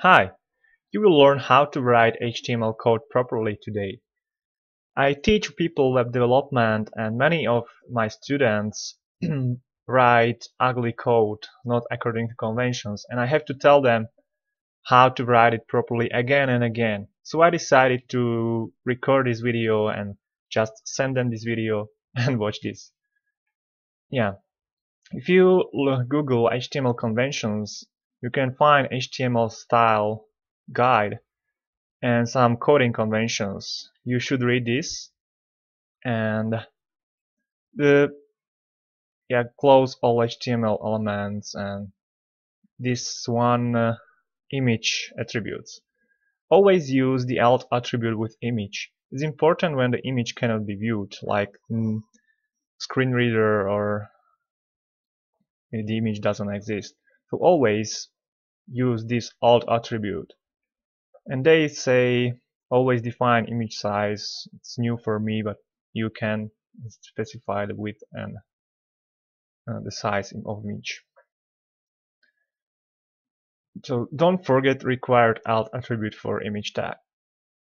Hi! You will learn how to write HTML code properly today. I teach people web development and many of my students write ugly code not according to conventions and I have to tell them how to write it properly again and again. So I decided to record this video and just send them this video and watch this. Yeah. If you Google HTML conventions, you can find HTML style guide and some coding conventions. You should read this and the yeah close all HTML elements and this one uh, image attributes. Always use the alt attribute with image. It's important when the image cannot be viewed, like mm, screen reader or the image doesn't exist. So always use this alt attribute. And they say always define image size. It's new for me, but you can specify the width and uh, the size of image. So don't forget required alt attribute for image tag.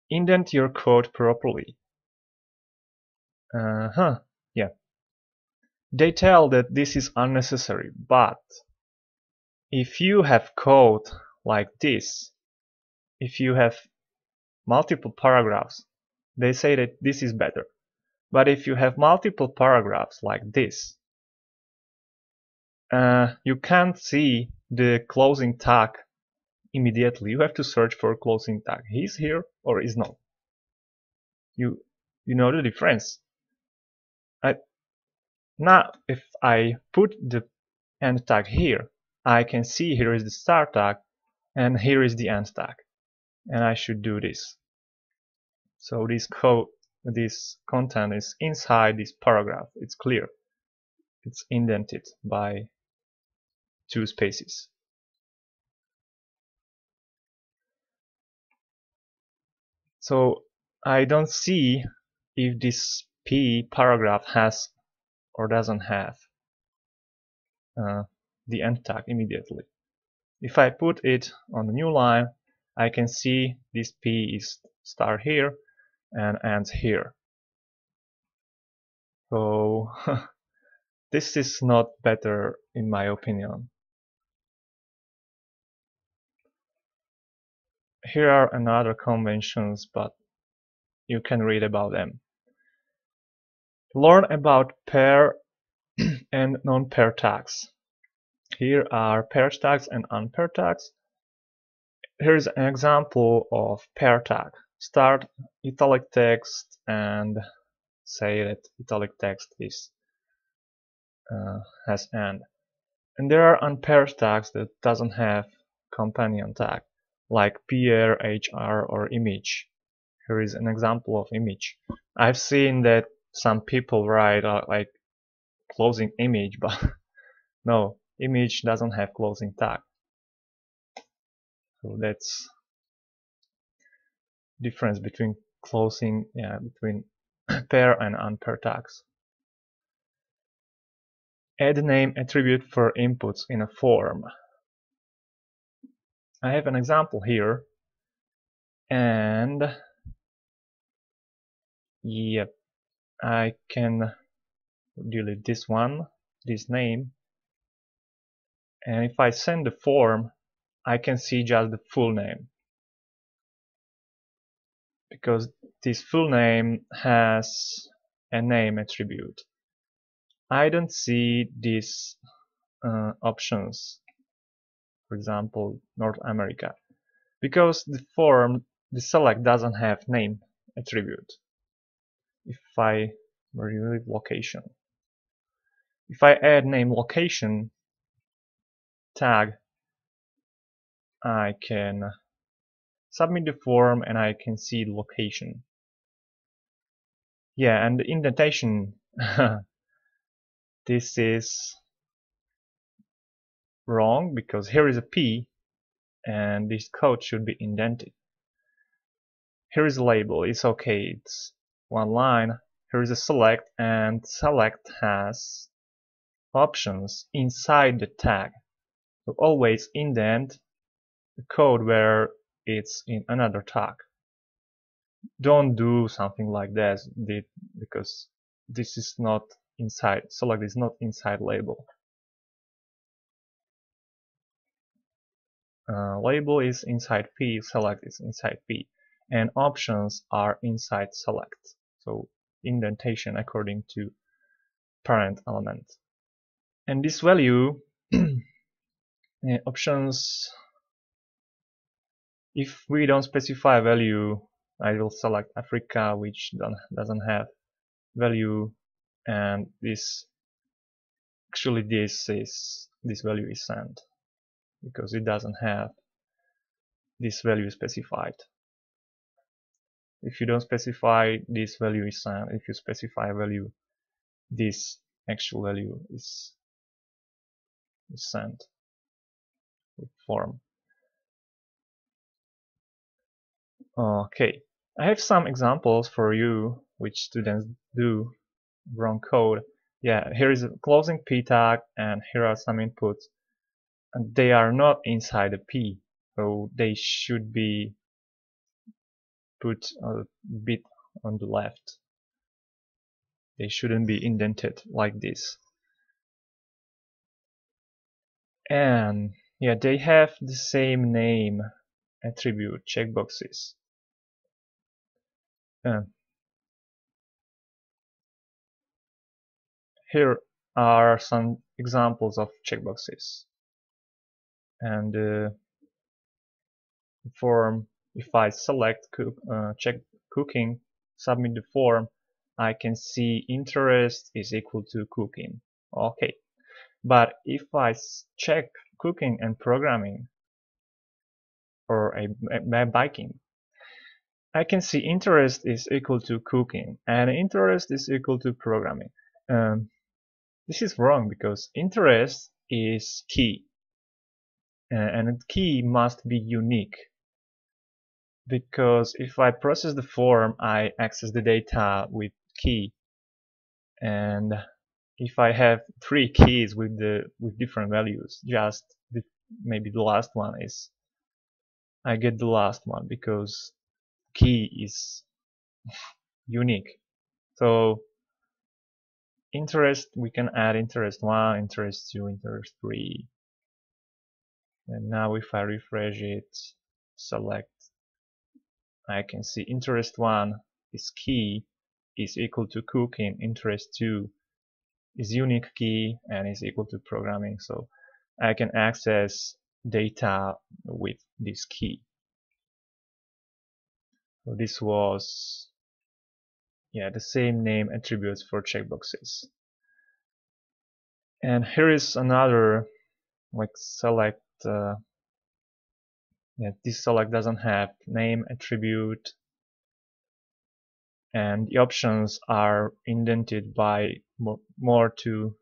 Indent your code properly. Uh huh, yeah. They tell that this is unnecessary, but if you have code like this, if you have multiple paragraphs, they say that this is better. But if you have multiple paragraphs like this, uh, you can't see the closing tag immediately. You have to search for closing tag. He's here or is not. You you know the difference. I, now if I put the end tag here, I can see here is the start tag and here is the end tag. And I should do this. So this code this content is inside this paragraph. It's clear. It's indented by two spaces. So I don't see if this P paragraph has or doesn't have uh, the end tag immediately. If I put it on the new line, I can see this P is start here and ends here. So this is not better in my opinion. Here are another conventions, but you can read about them. Learn about pair and non-pair tags. Here are pair tags and unpaired tags. Here's an example of pair tag. Start italic text and say that italic text is uh, has end. And there are unpaired tags that doesn't have companion tag like BR, HR or image. Here is an example of image. I've seen that some people write uh, like closing image, but no, image doesn't have closing tag. So that's difference between closing, yeah, between pair and unpair tags. Add name attribute for inputs in a form. I have an example here and yep I can delete this one this name and if I send the form I can see just the full name. Because this full name has a name attribute. I don't see these uh, options for example North America. Because the form the select doesn't have name attribute. If I remove location. If I add name location tag I can submit the form and I can see the location yeah and the indentation this is wrong because here is a P and this code should be indented. Here is a label, it's okay, it's one line. Here is a select and select has options inside the tag. Always indent a code where it's in another tag. Don't do something like this because this is not inside, select is not inside label. Uh, label is inside P, select is inside P, and options are inside select. So indentation according to parent element. And this value Uh, options. If we don't specify a value I will select Africa which doesn't have value. And this actually this is this value is sent because it doesn't have this value specified. If you don't specify this value is sent if you specify a value this actual value is, is sent form okay I have some examples for you which students do wrong code. Yeah here is a closing p tag and here are some inputs. And they are not inside the p so they should be put a bit on the left. They shouldn't be indented like this. And yeah they have the same name attribute checkboxes. Uh, here are some examples of checkboxes. And uh, form if I select cook, uh, check cooking submit the form I can see interest is equal to cooking. Okay. But if I check cooking and programming or a, a biking. I can see interest is equal to cooking and interest is equal to programming. Um, this is wrong because interest is key uh, and key must be unique. Because if I process the form I access the data with key and if I have three keys with the with different values just the, maybe the last one is I get the last one because key is unique. So interest we can add interest 1 interest 2 interest 3 and now if I refresh it select I can see interest 1 is key is equal to cooking interest 2 is unique key and is equal to programming. So I can access data with this key. So this was yeah the same name attributes for checkboxes. And here is another like select uh, yeah, this select doesn't have name attribute and the options are indented by more, to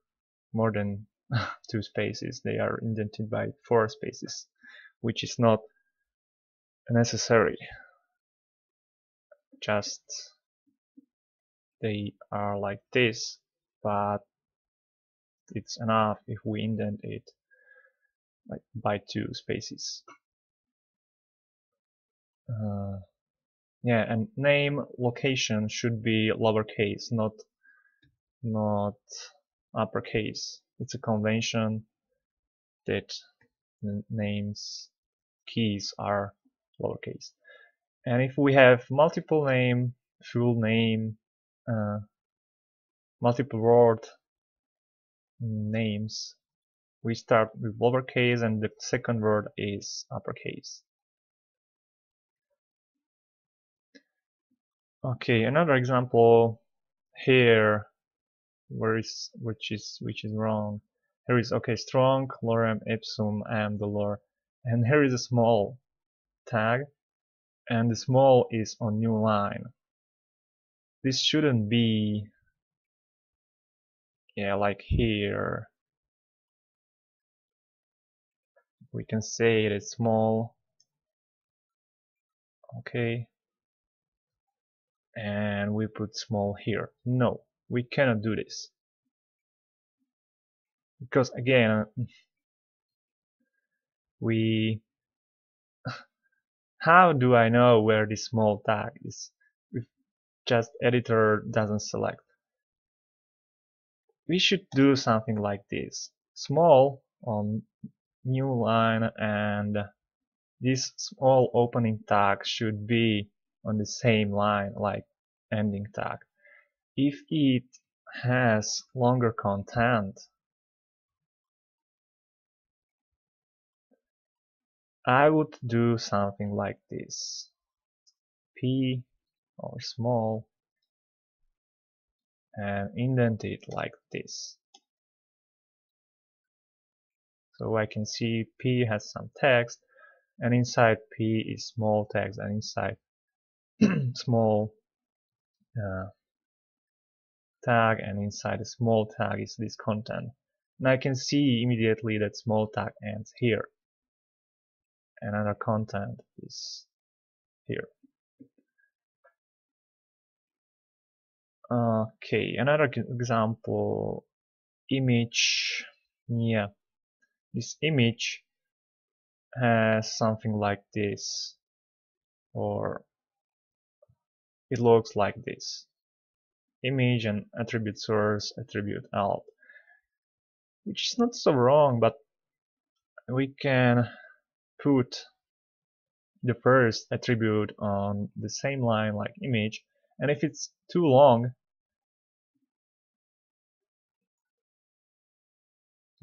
more than two spaces. They are indented by four spaces which is not necessary. Just they are like this but it's enough if we indent it like by two spaces. Uh, yeah and name location should be lowercase not not uppercase. It's a convention that names keys are lowercase. And if we have multiple name full name uh, multiple word names we start with lowercase and the second word is uppercase okay another example here where is which is which is wrong. Here is okay strong lorem ipsum am dolor and here is a small tag and the small is on new line. This shouldn't be yeah like here. We can say it is small. Okay and we put small here no we cannot do this because again uh, we how do I know where this small tag is if just editor doesn't select? We should do something like this. Small on new line and this small opening tag should be on the same line like ending tag. If it has longer content, I would do something like this. P or small and indent it like this. So I can see P has some text and inside P is small text and inside small uh, tag and inside the small tag is this content. And I can see immediately that small tag ends here. Another content is here. Okay, another example, image, yeah, this image has something like this or it looks like this. Image and attribute source attribute alt. Which is not so wrong but we can put the first attribute on the same line like image. And if it's too long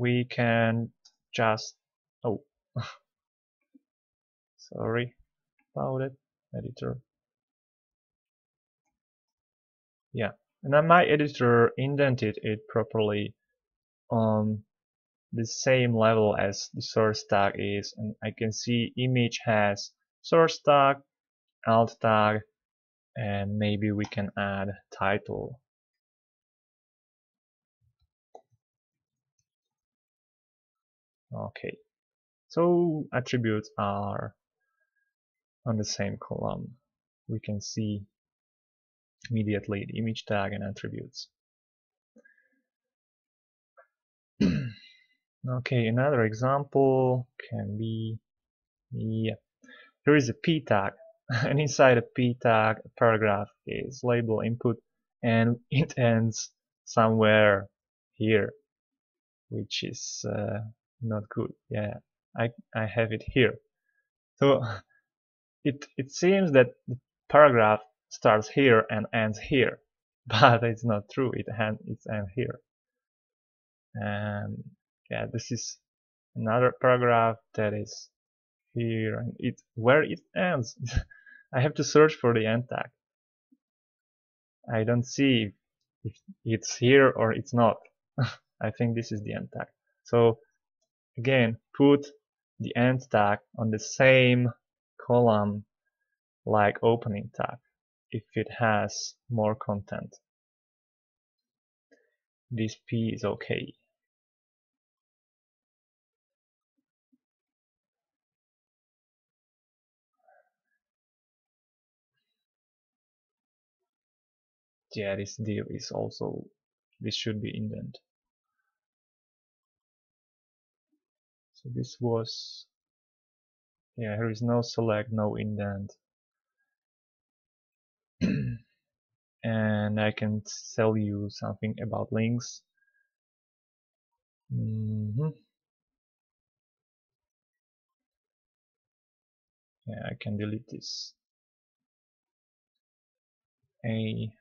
we can just oh sorry about it editor yeah. And then my editor indented it properly on the same level as the source tag is and I can see image has source tag alt tag and maybe we can add title. Okay. So attributes are on the same column. We can see immediately the image tag and attributes. Okay another example can be yeah here is a p tag. And inside a p tag a paragraph is label input and it ends somewhere here which is uh, not good. Yeah I, I have it here. So it it seems that the paragraph starts here and ends here. But it's not true. It end, it's end here. And yeah this is another paragraph that is here and it where it ends. I have to search for the end tag. I don't see if it's here or it's not. I think this is the end tag. So again put the end tag on the same column like opening tag if it has more content. This P is okay. Yeah this div is also this should be indent. So this was yeah here is no select no indent and I can tell you something about links. Mm -hmm. yeah I can delete this. A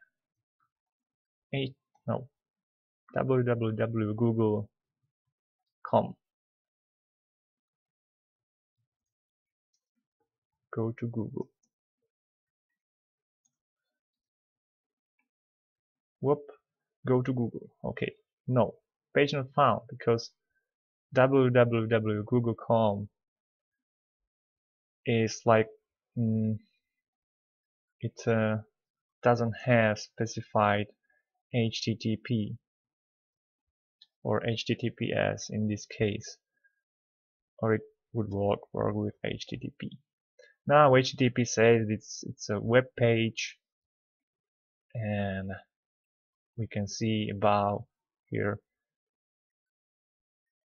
a no. Www.google.com go to Google whoop go to Google. Okay no page not found because www.google.com is like mm, it uh, doesn't have specified HTTP or HTTPS in this case or it would work, work with HTTP now HTTP says it's it's a web page and we can see about here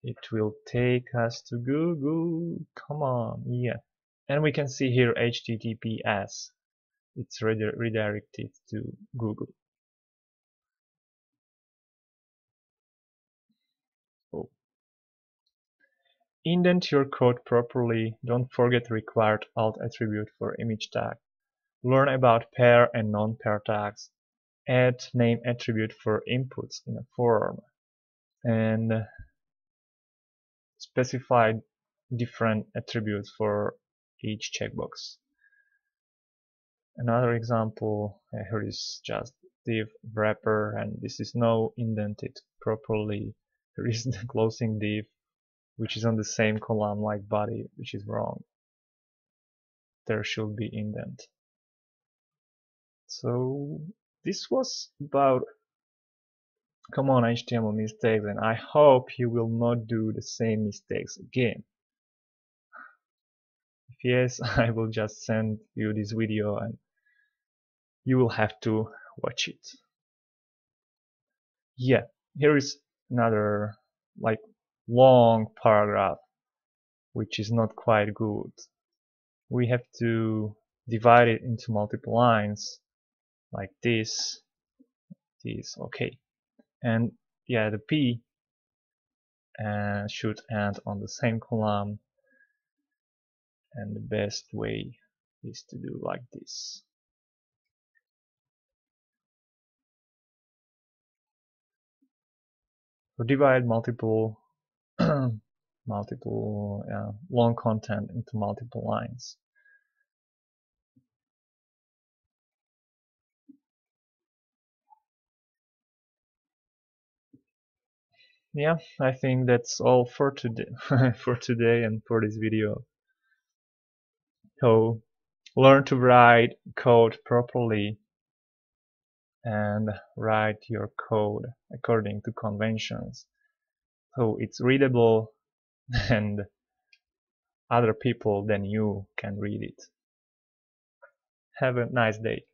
it will take us to Google come on yeah and we can see here HTTPS it's redirected to Google oh. Indent your code properly. Don't forget required alt attribute for image tag. Learn about pair and non-pair tags. Add name attribute for inputs in a form. And specify different attributes for each checkbox. Another example here is just div wrapper and this is no indented properly. There is the closing div which is on the same column like body which is wrong. There should be indent. So this was about common HTML mistakes and I hope you will not do the same mistakes again. If yes, I will just send you this video and you will have to watch it. Yeah, here is another like long paragraph which is not quite good. We have to divide it into multiple lines like this, this, okay. And yeah, the P uh, should end on the same column and the best way is to do like this. So divide multiple multiple uh, long content into multiple lines. Yeah, I think that's all for today for today and for this video. So learn to write code properly and write your code according to conventions. So it's readable and other people than you can read it. Have a nice day